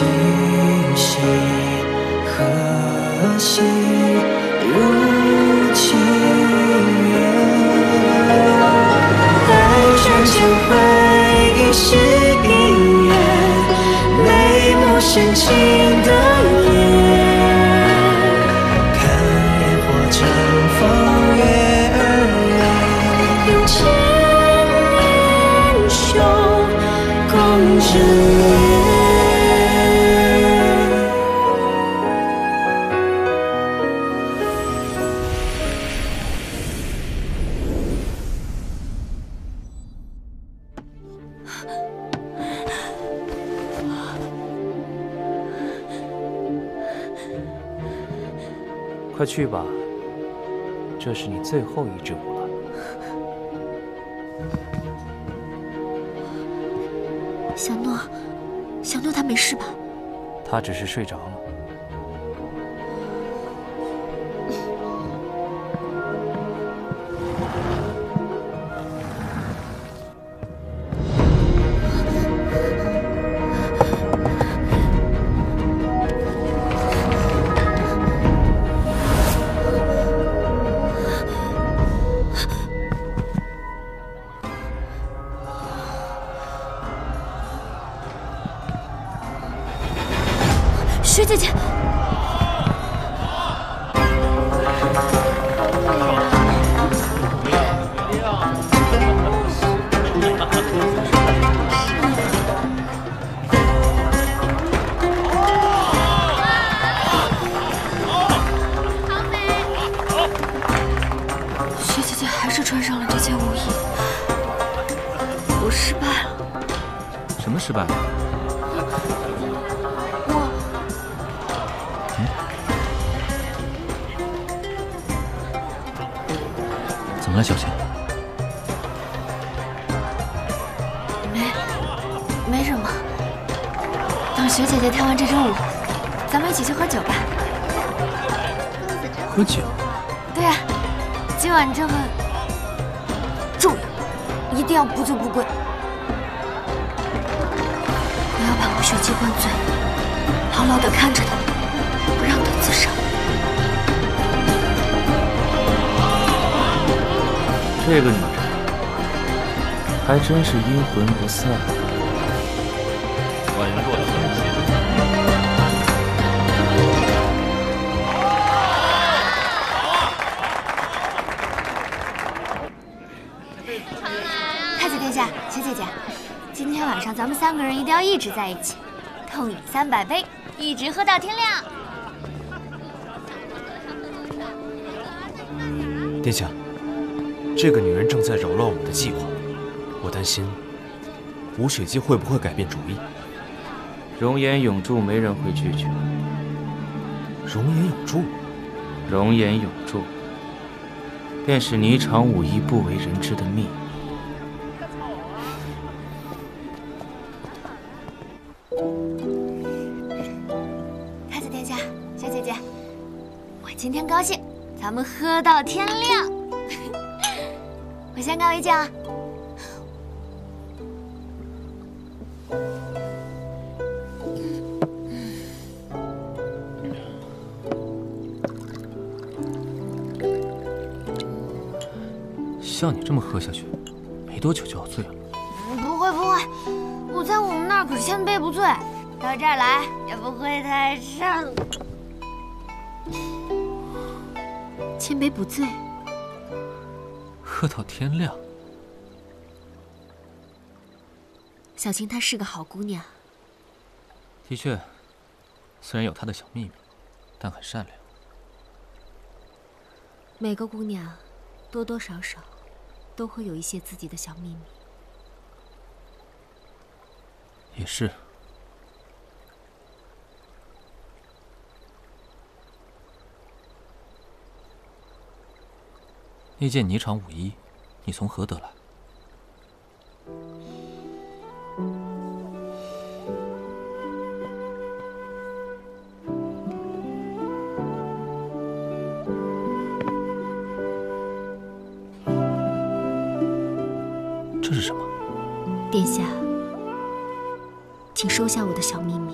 今夕何夕如情缘？百转千回一世姻缘，眉目深情去吧，这是你最后一支舞了。小诺，小诺他没事吧？他只是睡着了。我失败了。什么失败了？我怎么了，小青？没没什么。等雪姐姐跳完这支舞，咱们一起去喝酒吧。喝酒？对呀、今晚这么定要不醉不归。我要把吴雪姬灌醉，牢牢地看着她，不让她自杀。这个女人还真是阴魂不散。宛若天仙。太子殿下，小姐姐，今天晚上咱们三个人一定要一直在一起，痛饮三百杯，一直喝到天亮。殿下，这个女人正在扰乱我们的计划，我担心吴雪姬会不会改变主意。容颜永驻，没人会拒绝。容颜永驻，容颜永驻，便是霓裳舞衣不为人知的秘密。们喝到天亮。我先干为敬啊！像你这么喝下去，没多久就要醉了。不会不会，我在我们那儿可是千杯不醉，到这儿来也不会太上。千杯不醉，喝到天亮，小青她是个好姑娘。的确，虽然有她的小秘密，但很善良。每个姑娘多多少少都会有一些自己的小秘密。也是。那件霓裳舞衣，你从何得来？这是什么？殿下，请收下我的小秘密。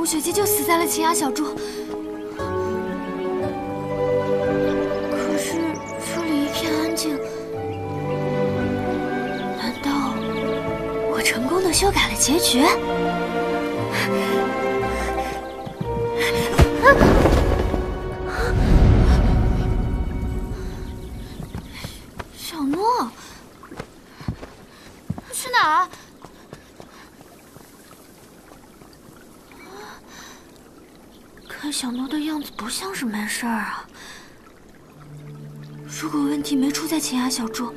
吴雪姬就死在了秦崖小筑，可是这里一片安静，难道我成功的修改了结局？像是没事儿啊。如果问题没出在秦崖小筑，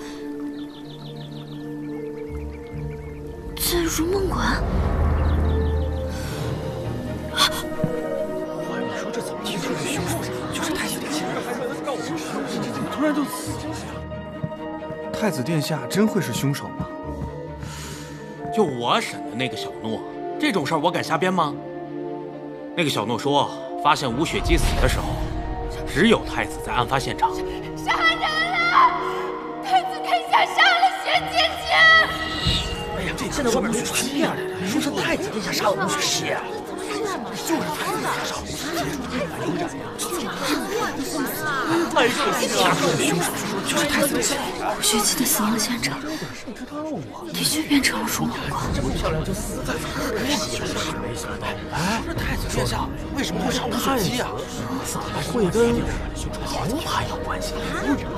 在如梦馆，你说这怎么听出是凶手？就是太子殿下。怎么突然就死了？太子殿下真会是凶手吗？就我审的那个小诺，这种事儿我敢瞎编吗？那个小诺说，发现吴雪姬死的时候，只有太子在案发现场。杀人了！太子殿下杀了雪姐姐！哎呀，这现在外面都传遍了，说是太子殿下杀了吴雪姬，就是太子殿下杀了吴雪姬。太子殿下说的凶手就是太子殿下。吴雪姬的死亡现场的确变成了如梦馆。这么漂亮就死在这儿，没想到，哎，这太子殿下为什么会杀吴雪姬啊？怎么会跟桃花有关系？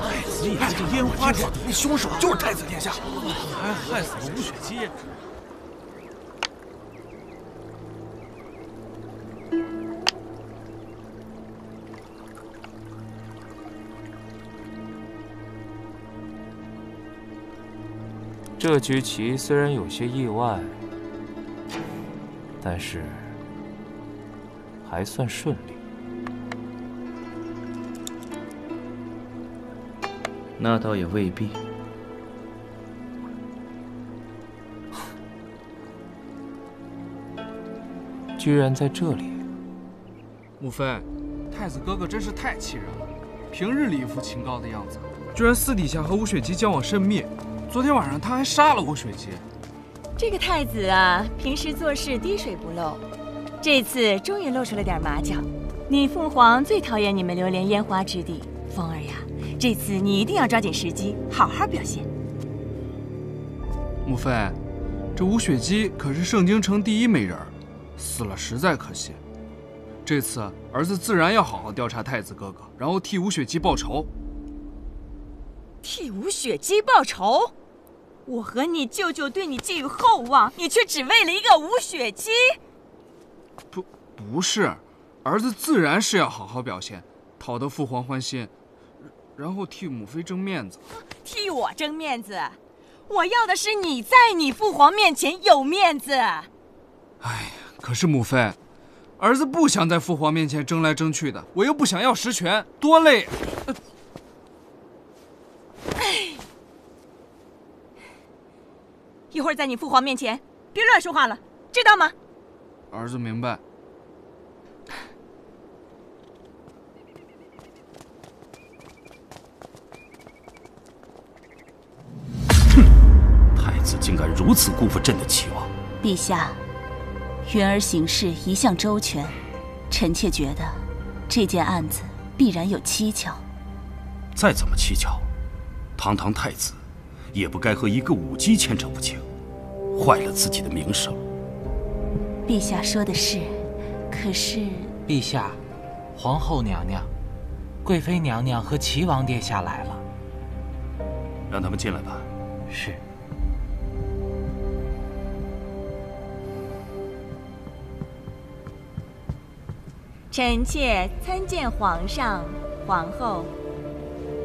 太子爷这个烟花转的凶手就是太子殿下，还害死了吴雪姬。这局棋虽然有些意外，但是还算顺利。那倒也未必。居然在这里！母妃，太子哥哥真是太气人了。平日里一副清高的样子，居然私底下和吴雪姬交往甚密。昨天晚上他还杀了吴雪姬。这个太子啊，平时做事滴水不漏，这次终于露出了点马脚。你父皇最讨厌你们流连烟花之地，风儿呀，这次你一定要抓紧时机，好好表现。母妃，这吴雪姬可是盛京城第一美人，死了实在可惜。这次儿子自然要好好调查太子哥哥，然后替吴雪姬报仇。替吴雪姬报仇？我和你舅舅对你寄予厚望，你却只为了一个吴雪姬？不，不是，儿子自然是要好好表现，讨得父皇欢心，然后替母妃争面子。替我争面子？我要的是你在你父皇面前有面子。哎呀，可是母妃，儿子不想在父皇面前争来争去的，我又不想要实权，多累。呃一会儿在你父皇面前别乱说话了，知道吗？儿子明白。太子竟敢如此辜负朕的期望！陛下，云儿行事一向周全，臣妾觉得这件案子必然有蹊跷。再怎么蹊跷，堂堂太子也不该和一个舞姬牵扯不清，坏了自己的名声。陛下说的是，可是陛下，皇后娘娘、贵妃娘娘和齐王殿下来了，让他们进来吧。是。臣妾参见皇上、皇后。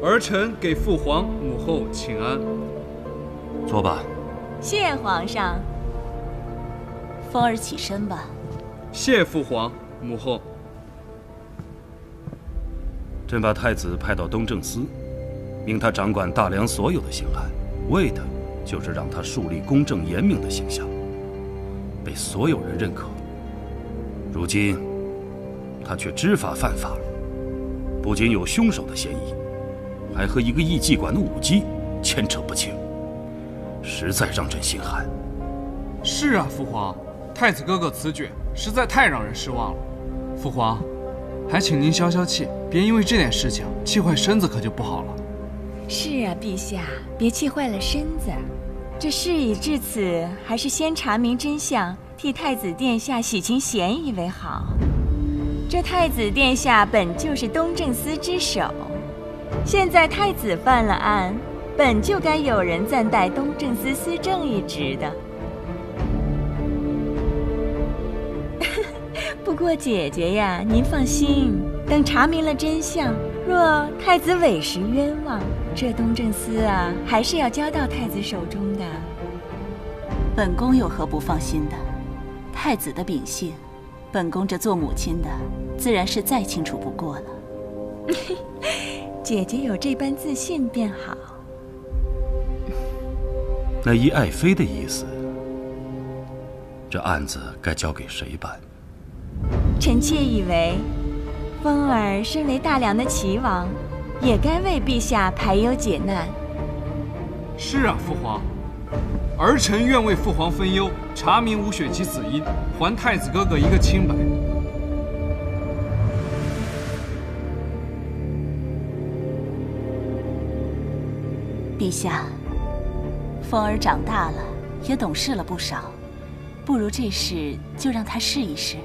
儿臣给父皇、母后请安。坐吧。谢皇上。风儿起身吧。谢父皇、母后。朕把太子派到东正司，命他掌管大梁所有的刑案，为的就是让他树立公正严明的形象，被所有人认可。如今，他却知法犯法，不仅有凶手的嫌疑，还和一个艺妓馆的舞姬牵扯不清，实在让朕心寒。是啊，父皇，太子哥哥此举实在太让人失望了。父皇，还请您消消气，别因为这点事情气坏身子，可就不好了。是啊，陛下，别气坏了身子。这事已至此，还是先查明真相，替太子殿下洗清嫌疑为好。这太子殿下本就是东正司之首，现在太子犯了案，本就该有人暂代东正司司正一职的。不过姐姐呀，您放心，等查明了真相，若太子委实冤枉，这东正司啊，还是要交到太子手中的。本宫有何不放心的？太子的秉性。本宫这做母亲的，自然是再清楚不过了。姐姐有这般自信便好。那依爱妃的意思，这案子该交给谁办？臣妾以为，风儿身为大梁的齐王，也该为陛下排忧解难。是啊，父皇。儿臣愿为父皇分忧，查明吴雪琪死因，还太子哥哥一个清白。陛下，风儿长大了，也懂事了不少，不如这事就让他试一试。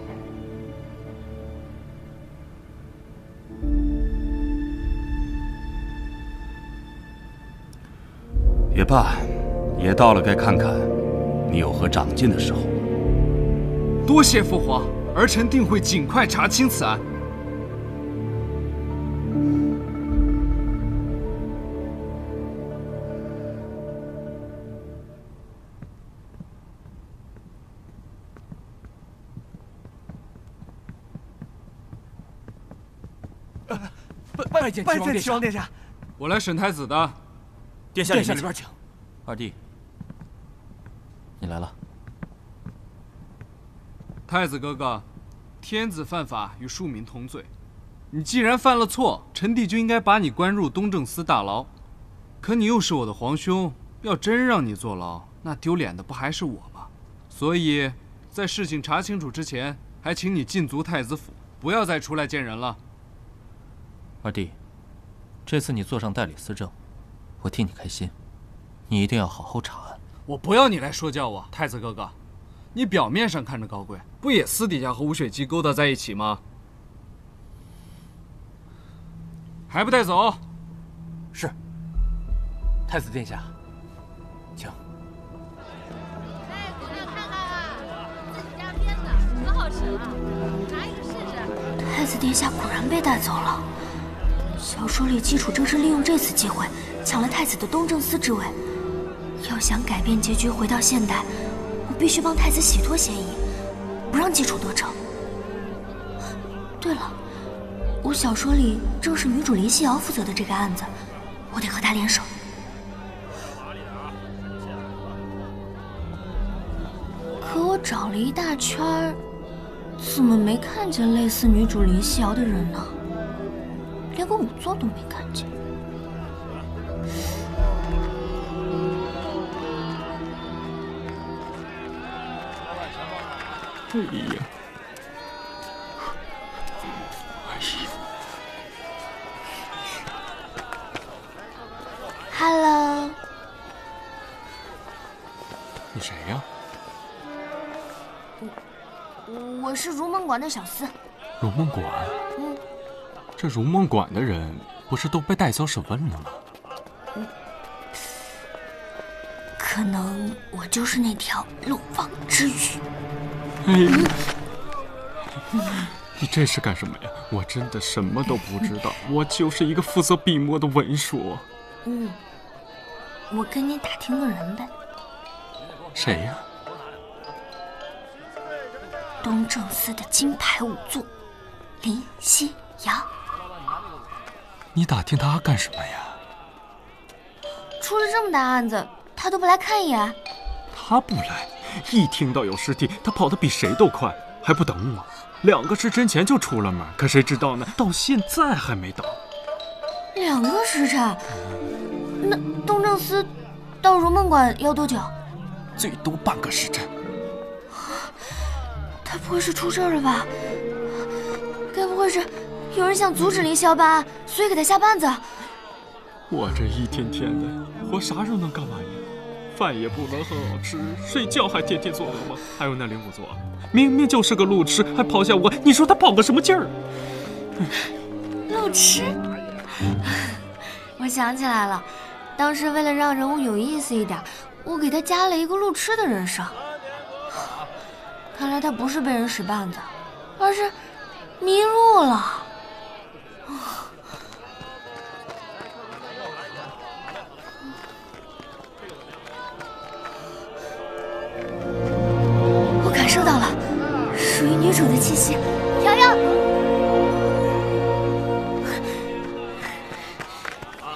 也罢。也到了该看看你有何长进的时候。多谢父皇，儿臣定会尽快查清此案。拜见齐王殿下。我来审太子的。殿下，殿下里边请。二弟。你来了，太子哥哥，天子犯法与庶民同罪，你既然犯了错，臣弟就应该把你关入东正司大牢。可你又是我的皇兄，要真让你坐牢，那丢脸的不还是我吗？所以，在事情查清楚之前，还请你禁足太子府，不要再出来见人了。二弟，这次你坐上代理司政，我替你开心。你一定要好好查案。我不要你来说教我，太子哥哥，你表面上看着高贵，不也私底下和吴雪姬勾搭在一起吗？还不带走？是。太子殿下，请。哎，姑娘看看啊，自己家编的，可好吃了，拿一个试试。太子殿下果然被带走了。小说里基础正是利用这次机会抢了太子的东正司之位。要想改变结局，回到现代，我必须帮太子洗脱嫌疑，不让基础得逞。对了，我小说里正是女主林夕瑶负责的这个案子，我得和她联手。可我找了一大圈怎么没看见类似女主林夕瑶的人呢？连个仵作都没看见。哎呀。哎呀，Hello，你谁呀？我是如梦馆的小厮。如梦馆。嗯，这如梦馆的人不是都被带走审问了吗？可能我就是那条漏网之鱼。哎，你这是干什么呀？我真的什么都不知道，我就是一个负责笔墨的文书。嗯，我跟你打听个人呗。谁呀？东正司的金牌仵作林夕阳。你打听他干什么呀？出了这么大案子，他都不来看一眼。他不来，一听到有尸体，他跑得比谁都快，还不等我。两个时辰前就出了门，可谁知道呢？到现在还没到。两个时辰？那东正司到如梦馆要多久？最多半个时辰。他不会是出事儿了吧？该不会是有人想阻止林霄办案，所以给他下绊子？我这一天天的，活啥时候能干完呀？饭也不能很好吃，睡觉还天天做噩梦。还有那林仵作，明明就是个路痴，还抛下我，你说他跑个什么劲儿？路痴？我想起来了，当时为了让人物有意思一点，我给他加了一个路痴的人设。看来他不是被人使绊子，而是迷路了。主的气息，瑶瑶，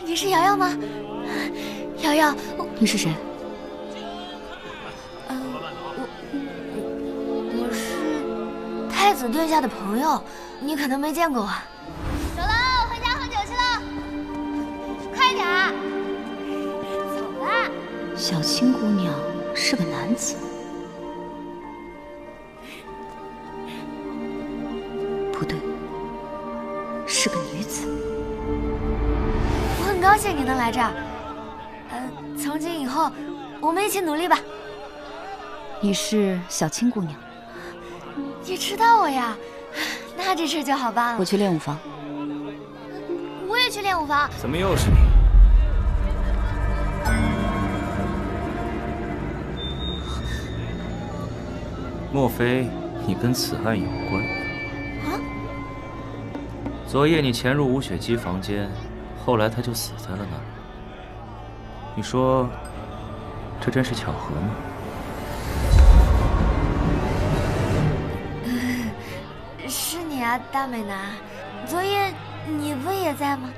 你是瑶瑶吗？瑶瑶，你是谁？嗯，我我我是太子殿下的朋友，你可能没见过我。走喽，回家喝酒去喽，快点儿，走吧。小青姑娘是个男子，我很高兴你能来这儿。呃，从今以后，我们一起努力吧。你是小青姑娘，你知道我呀？那这事就好办了。我去练武房。我也去练武房。怎么又是你？莫非你跟此案有关？啊？昨夜你潜入吴雪姬房间，后来他就死在了那儿。你说，这真是巧合吗？是你啊，大美男。昨夜你不也在吗？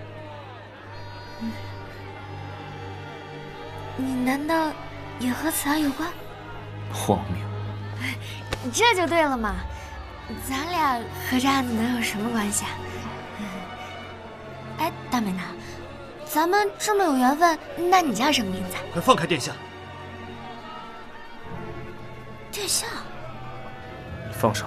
你难道也和此案有关？荒谬！这就对了嘛，咱俩和这案子能有什么关系啊？哎，大美男，咱们这么有缘分，那你叫什么名字？快放开殿下！殿下，你放手！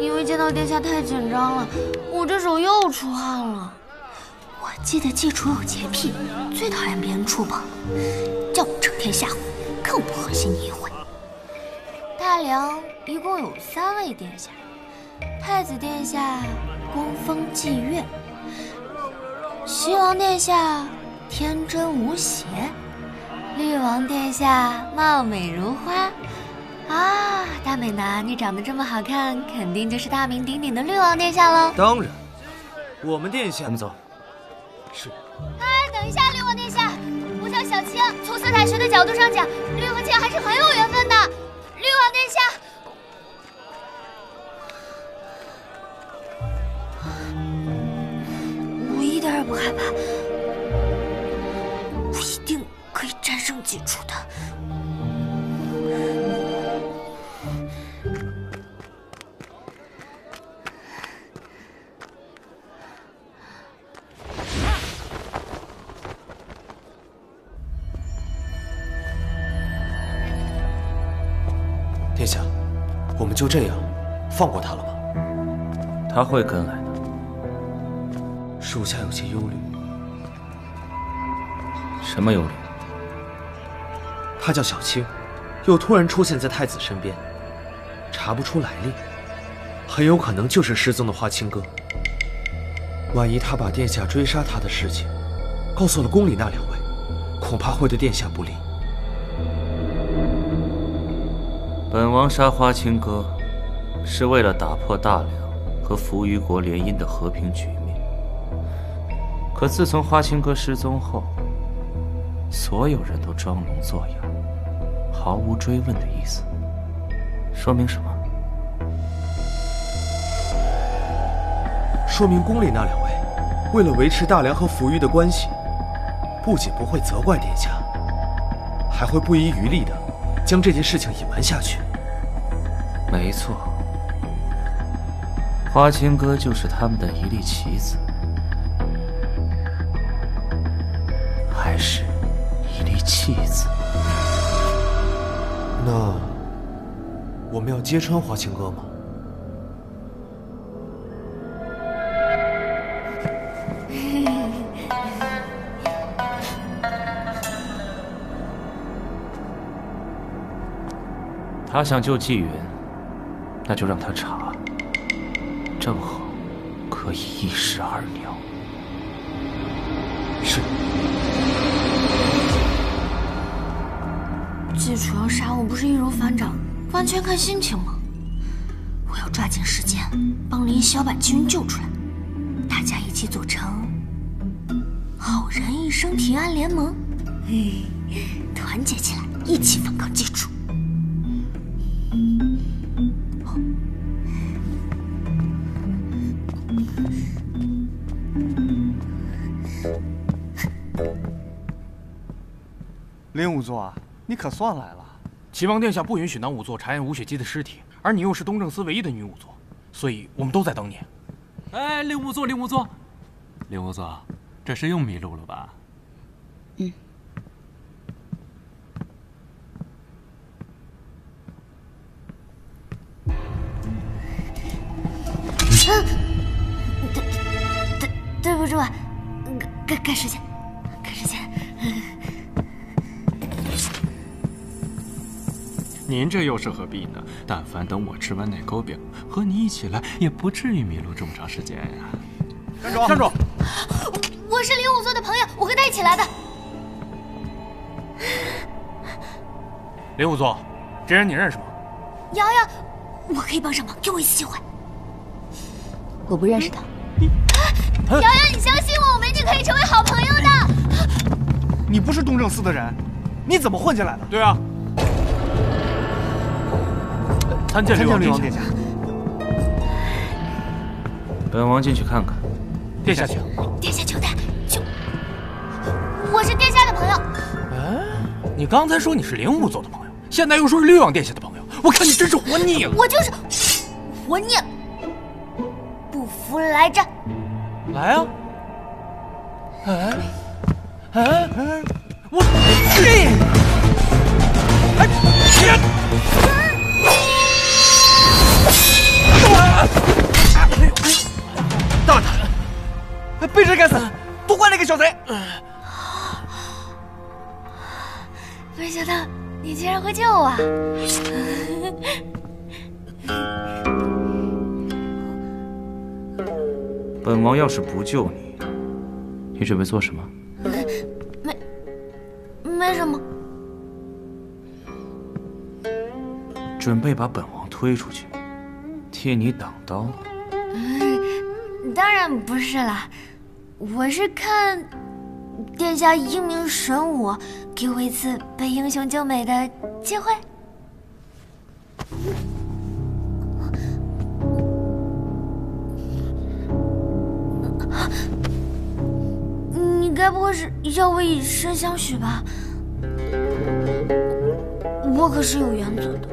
因为见到殿下太紧张了，我这手又出汗了。我记得季楚有洁癖，最讨厌别人触碰，叫我成天吓唬，更不和稀泥一回。大梁一共有三位殿下，太子殿下光风霁月，西王殿下天真无邪，厉王殿下貌美如花。啊，大美男，你长得这么好看，肯定就是大名鼎鼎的绿王殿下喽。当然，我们殿下。我们走。是。哎，等一下，六王殿下，我叫小青。从色彩学的角度上讲，放过他了吗？他会跟来的。属下有些忧虑。什么忧虑？他叫小青，又突然出现在太子身边，查不出来历，很有可能就是失踪的花青哥。万一他把殿下追杀他的事情告诉了宫里那两位，恐怕会对殿下不利。本王杀花青哥，是为了打破大梁和扶余国联姻的和平局面。可自从花青哥失踪后，所有人都装聋作哑，毫无追问的意思。说明什么？说明宫里那两位，为了维持大梁和扶余的关系，不仅不会责怪殿下，还会不遗余力的将这件事情隐瞒下去。没错，花千歌就是他们的一粒棋子，还是一粒弃子。那我们要揭穿花千歌吗？他想救纪云，那就让他查，正好可以一石二鸟。是。季楚要杀我，不是易如反掌，完全看心情吗？我要抓紧时间帮林霄把季云救出来，大家一起组成好人一生平安联盟，嘿，团结起来，一起反抗季楚。林仵作，你可算来了。齐王殿下不允许南仵作查验吴雪姬的尸体，而你又是东正司唯一的女仵作，所以我们都在等你。哎，令仵作，令仵作，令仵作，这是又迷路了吧？嗯。对对对不住啊，赶赶时间，赶时间。您这又是何必呢？但凡等我吃完奶糕饼，和你一起来，也不至于迷路这么长时间呀。站住！站住！我是林武作的朋友，我跟他一起来的。林武座，这人你认识吗？瑶瑶，我可以帮上忙，给我一次机会。我不认识他。瑶瑶，你相信我，我们一定可以成为好朋友的。你不是东正司的人，你怎么混进来的？对啊。参见六王殿下。本王进去看看。殿下请。殿下求他，求。我是殿下的朋友。哎，你刚才说你是灵武宗的朋友，现在又说是六王殿下的朋友，我看你真是活腻了。我就是活腻了。不服来战。来啊！哎哎哎！我去！哎天！大胆！被谁干死，都怪那个小贼！没想到你竟然会救我！本王要是不救你，你准备做什么？没，没什么。准备把本王推出去，替你挡刀？当然不是啦，我是看殿下英明神武，给我一次被英雄救美的机会。你该不会是要我以身相许吧？我可是有原则的。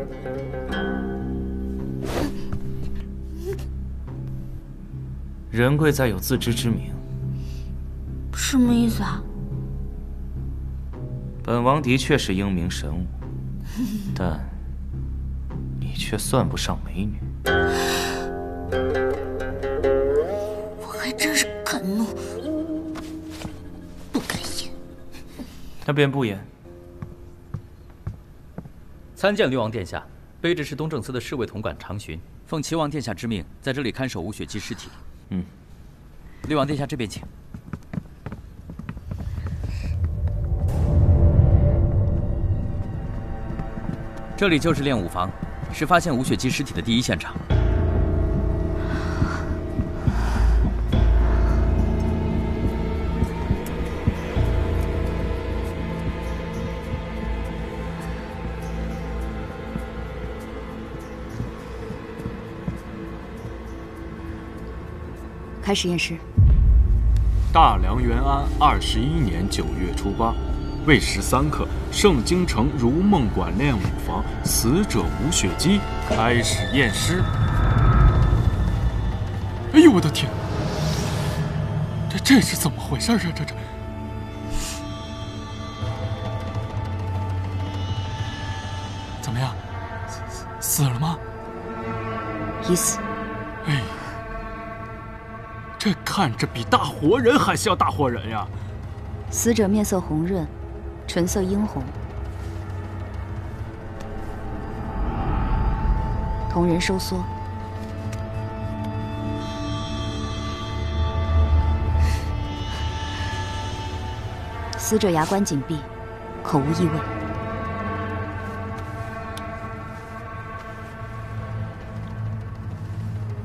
人贵在有自知之明。什么意思啊？本王的确是英明神武，但你却算不上美女。我还真是敢怒，不敢言。那便不言。参见六王殿下，卑职是东正司的侍卫统管长巡，奉齐王殿下之命，在这里看守吴雪姬尸体。嗯，六王殿下这边请。这里就是练武房，是发现吴雪姬尸体的第一现场。开始验尸。大梁元安二十一年九月初八，未时三刻，盛京城如梦馆练武房，死者吴雪姬开始验尸。哎呦我的天！这这是怎么回事啊？这这怎么样？死死了吗？已死。哎，这看着比大活人还像大活人呀！死者面色红润，唇色殷红，瞳仁收缩，死者牙关紧闭，口无异味。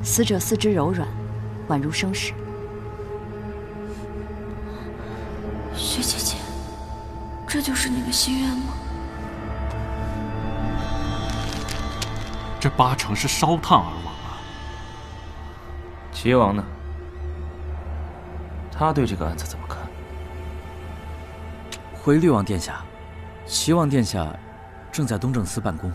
死者四肢柔软，宛如生石。雪姐姐，这就是你的心愿吗？这八成是烧炭而亡啊！齐王呢？他对这个案子怎么看？回绿王殿下，齐王殿下正在东正司办公。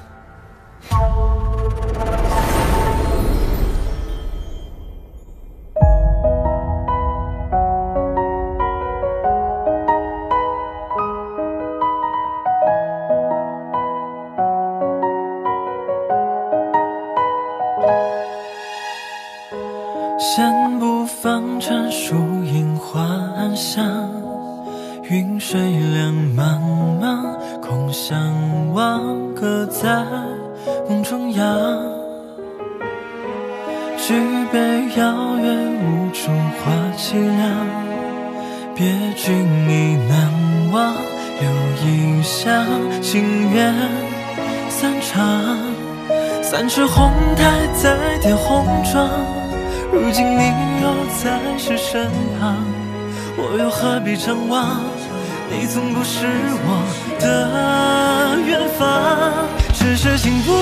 你从不是我的远方。只是情不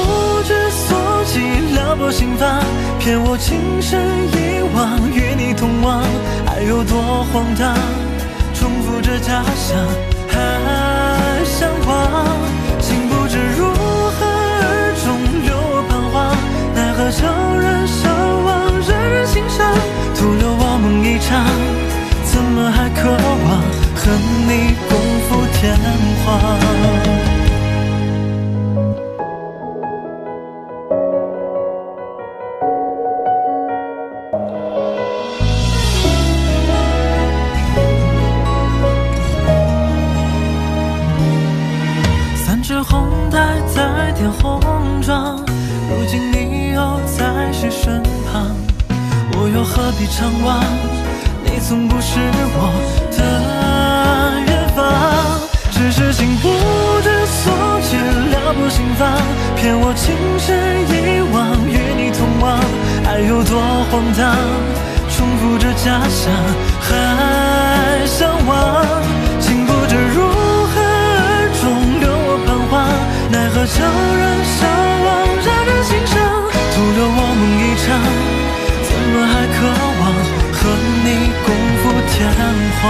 知所起，撩拨心房，骗我情深一往，与你同往，爱有多荒唐？重复着家乡，还向往，情不知如何而终，留我彷徨。奈何悄然相望。人人心伤，徒留我梦一场，怎么还渴望等你共赴天荒？三尺红台再添红妆，如今你又在谁身旁？我又何必怅惘？你从不是我情深一往，与你同往，爱有多荒唐？重复着家乡，还向往，情不知如何而终，留我彷徨。奈何悄然相望，让人心伤，徒留我梦一场。怎么还渴望和你共赴天荒？